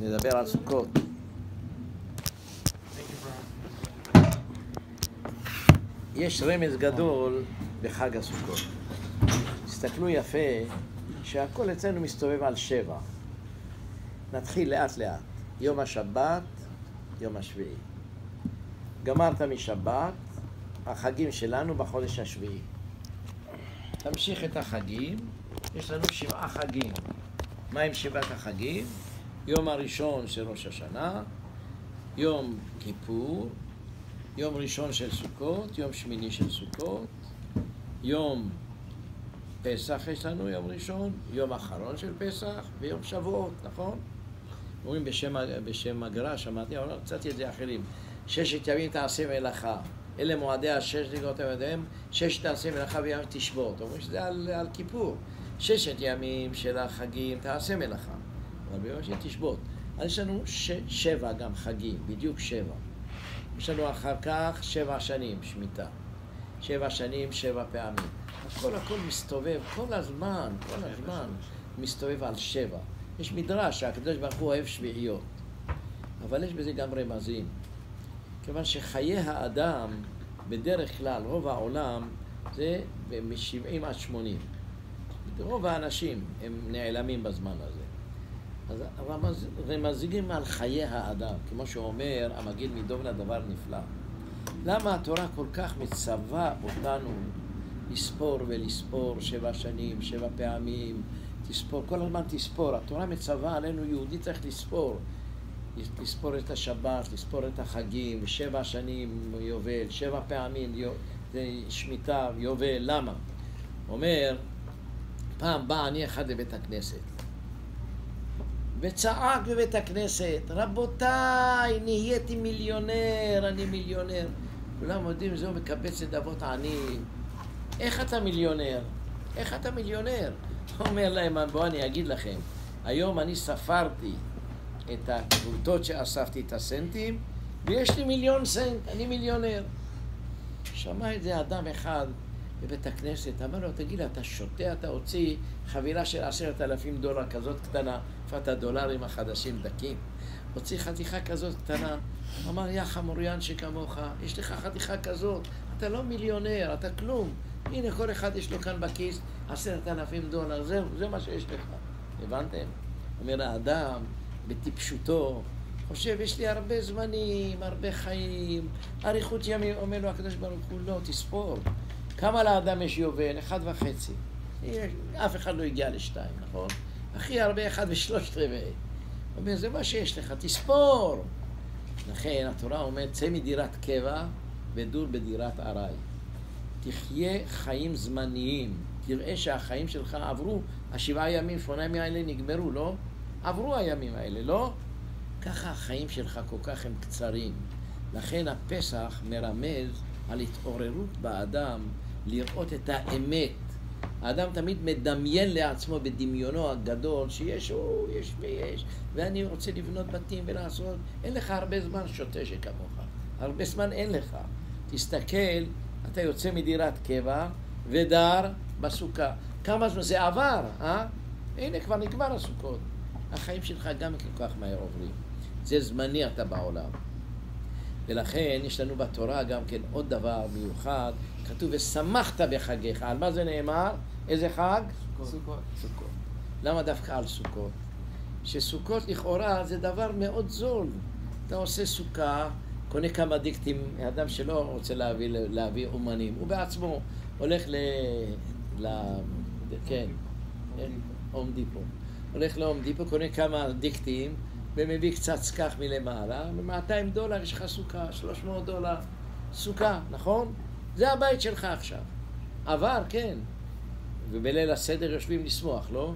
נדבר על סוכות. יש רמז גדול בחג הסוכות. תסתכלו יפה שהכל אצלנו מסתובב על שבע. נתחיל לאט לאט. יום השבת, יום השביעי. גמרת משבת, החגים שלנו בחודש השביעי. תמשיך את החגים, יש לנו שבעה חגים. מה עם שבעת החגים? יום הראשון של ראש השנה, יום כיפור, יום ראשון של סוכות, יום שמיני של סוכות, יום פסח יש לנו יום ראשון, יום אחרון של פסח ויום שבועות, נכון? אומרים בשם, בשם הגר"א, שמעתי, אבל קצת את זה אחרים. ששת ימים תעשה מלאכה. אלה מועדי השש דקות ימיהם, ששת תעשה מלאכה ויום תשבות. אומרים שזה על, על כיפור. ששת ימים של החגים תעשה מלאכה, ביום השני תשבות. אז יש לנו ש, שבע גם חגים, בדיוק שבע. יש לנו אחר כך שבע שנים שמיטה. שבע שנים, שבע פעמים. הכל הכל מסתובב כל הזמן, כל הזמן מסתובב על שבע. יש מדרש שהקדוש ברוך הוא אוהב שביעיות, אבל יש בזה גם רמזים. כיוון שחיי האדם, בדרך כלל, רוב העולם, זה מ-70 עד 80. רוב האנשים הם נעלמים בזמן הזה. אז רמז, רמזים על חיי האדם, כמו שאומר המגיד מדובנה דבר נפלא. למה התורה כל כך מצווה אותנו לספור ולספור שבע שנים, שבע פעמים, תספור, כל הזמן תספור. התורה מצווה עלינו, יהודי צריך לספור. לספור את השבת, לספור את החגים, שבע שנים יובל, שבע פעמים שמיטה, יובל, למה? אומר, פעם בא אני אחד לבית הכנסת, וצעק בבית הכנסת, רבותיי, נהייתי מיליונר, אני מיליונר. כולם יודעים, זהו מקבץ נדבות עניים. איך אתה מיליונר? איך אתה מיליונר? אומר להם, בואו אני אגיד לכם, היום אני ספרתי את הקבוצות שאספתי, את הסנטים, ויש לי מיליון סנט, אני מיליונר. שמע את זה אדם אחד בבית הכנסת, אמר לו, תגיד, אתה שותה, אתה הוציא חבילה של עשרת אלפים דולר כזאת קטנה, את הדולרים החדשים דקים? הוציא חתיכה כזאת קטנה, אמר, יא חמוריין שכמוך, יש לך חתיכה כזאת, אתה לא מיליונר, אתה כלום. הנה, כל אחד יש לו כאן בכיס עשרת אלפים דולר, זהו, זה מה שיש לך. הבנתם? אומר האדם, בטיפשותו, חושב, יש לי הרבה זמנים, הרבה חיים, אריכות ימים, אומר לו הקדוש ברוך הוא, לא, תספור. כמה לאדם יש יובל? אחד וחצי. אף אחד לא הגיע לשתיים, נכון? הכי הרבה אחד ושלושת רבעי. הוא אומר, זה מה שיש לך, תספור. לכן התורה אומרת, צא מדירת קבע ודור בדירת ארעי. תחיה חיים זמניים. תראה שהחיים שלך עברו, השבעה ימים, שמונה ימים האלה נגמרו, לא? עברו הימים האלה, לא? ככה החיים שלך כל כך הם קצרים. לכן הפסח מרמז על התעוררות באדם לראות את האמת. האדם תמיד מדמיין לעצמו בדמיונו הגדול שיש הוא, יש ויש, ואני רוצה לבנות בתים ולעשות. אין לך הרבה זמן שוטה שכמוך. הרבה זמן אין לך. תסתכל, אתה יוצא מדירת קבע ודר בסוכה. כמה זמן זה עבר, אה? הנה, כבר נגמר הסוכות. החיים שלך גם כל כך מהר עוברים. זה זמני אתה בעולם. ולכן יש לנו בתורה גם כן עוד דבר מיוחד, כתוב ושמחת בחגיך. על מה זה נאמר? איזה חג? סוכות. סוכות. למה דווקא על סוכות? שסוכות לכאורה זה דבר מאוד זול. אתה עושה סוכה, קונה כמה דיקטים, אדם שלא רוצה להביא, להביא אומנים, הוא בעצמו הולך ל... ל... כן, הום דיפו. הולך להום דיפו, קונה כמה דיקטים, ומביא קצת סכך מלמעלה, ב-200 דולר יש לך סוכה, 300 דולר סוכה, נכון? זה הבית שלך עכשיו. עבר, כן. ובליל הסדר יושבים לשמוח, לא?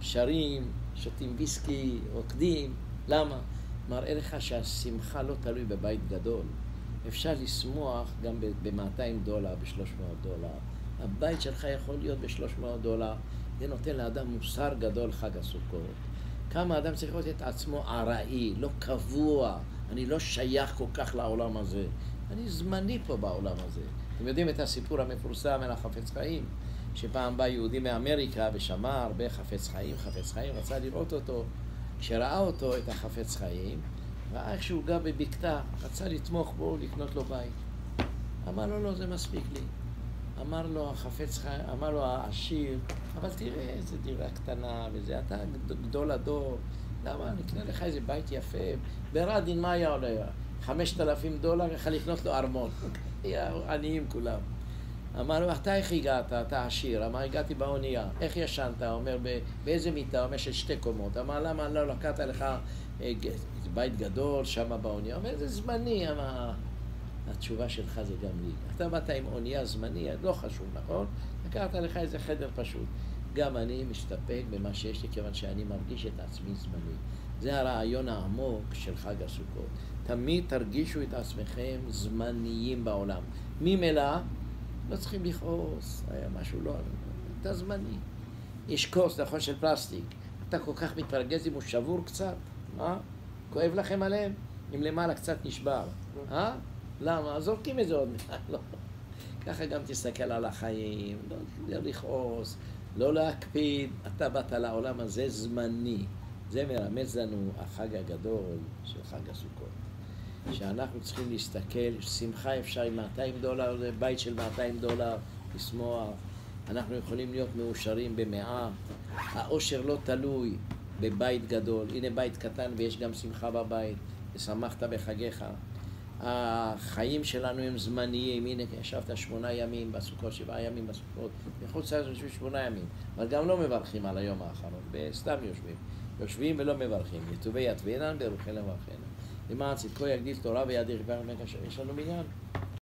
שרים, שותים ויסקי, רוקדים. למה? מראה לך שהשמחה לא תלוי בבית גדול. אפשר לשמוח גם ב-200 דולר, ב-300 דולר. הבית שלך יכול להיות ב-300 דולר. זה נותן לאדם מוסר גדול חג הסוכות. כמה אדם צריך לראות את עצמו ארעי, לא קבוע. אני לא שייך כל כך לעולם הזה. אני זמני פה בעולם הזה. אתם יודעים את הסיפור המפורסם על החפץ חיים? שפעם בא יהודי מאמריקה ושמע הרבה חפץ חיים, חפץ חיים, רצה לראות אותו. כשראה אותו, את החפץ חיים, ראה איך שהוא גר בבקתה, רצה לתמוך בו, לקנות לו בית. אמר לו, לא, זה מספיק לי. אמר לו החפץ חיים, אמר לו העשיר, אבל תראה איזה דירה קטנה וזה, אתה גדול הדור, למה נקנה לך איזה בית יפה? ברדין מה היה עולה? חמשת אלפים דולר, יכול לקנות לו ארמון. עניים כולם. אמר לו, אתה איך הגעת? אתה עשיר. אמר, הגעתי באונייה. איך ישנת? אומר, באיזה מיטה? אומר, של שתי קומות. אמר, למה לא לקחת לך אה, בית גדול שם באונייה? אומר, זה זמני. אמר, התשובה שלך זה גם לי. אתה באת עם אונייה זמני, לא חשוב, נכון? לקחת לך איזה חדר פשוט. גם אני מסתפק במה שיש לי, כיוון שאני מרגיש את עצמי זמני. זה הרעיון העמוק של חג הסוכות. תמיד תרגישו את עצמכם זמניים בעולם. ממילא, לא צריכים לכעוס, היה משהו לא... אתה זמני. יש כוס, נכון, של פלסטיק. אתה כל כך מתפרגז אם הוא שבור קצת, אה? כואב לכם עליהם? אם למעלה קצת נשבר, אה? למה? זורקים את זה עוד מעט, לא. ככה גם תסתכל על החיים, לא, לכעוס, לא להקפיד. אתה באת לעולם הזה זמני. זה מרמז לנו החג הגדול של חג הסוכות. שאנחנו צריכים להסתכל, שמחה אפשר עם 200 דולר, זה בית של 200 דולר, לשמוח. אנחנו יכולים להיות מאושרים במאה. העושר לא תלוי בבית גדול. הנה בית קטן ויש גם שמחה בבית, ושמחת בחגיך. החיים שלנו הם זמניים, הנה ישבת שמונה ימים בסוכות, שבעה ימים בסוכות, מחוץ לארץ יושבים שמונה ימים, אבל גם לא מברכים על היום האחרון, סתם יושבים, יושבים ולא מברכים, יטובי יתבינן ברוכי לברכנו. למען צדקו יגדיל תורה וידיר כבר ממך, יש לנו מניין.